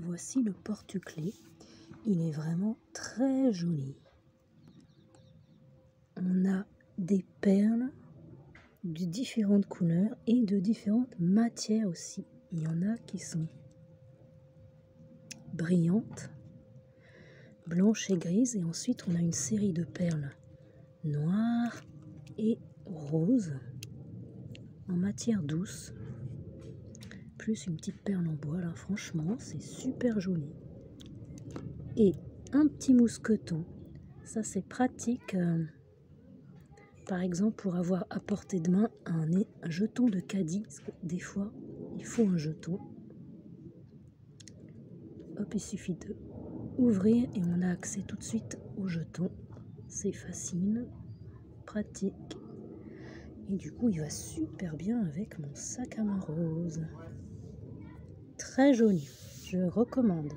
voici le porte-clés. Il est vraiment très joli. On a des perles de différentes couleurs et de différentes matières aussi. Il y en a qui sont brillantes, blanches et grises. Et ensuite, on a une série de perles noires et roses en matière douce. Plus une petite perle en bois. Là, franchement, c'est super joli. Et un petit mousqueton. Ça, c'est pratique. Euh, par exemple, pour avoir à portée de main un, jeton de caddie, des fois, il faut un jeton. Hop, il suffit de ouvrir et on a accès tout de suite au jeton. C'est facile, pratique. Et du coup, il va super bien avec mon sac à main rose. Très joli, je recommande.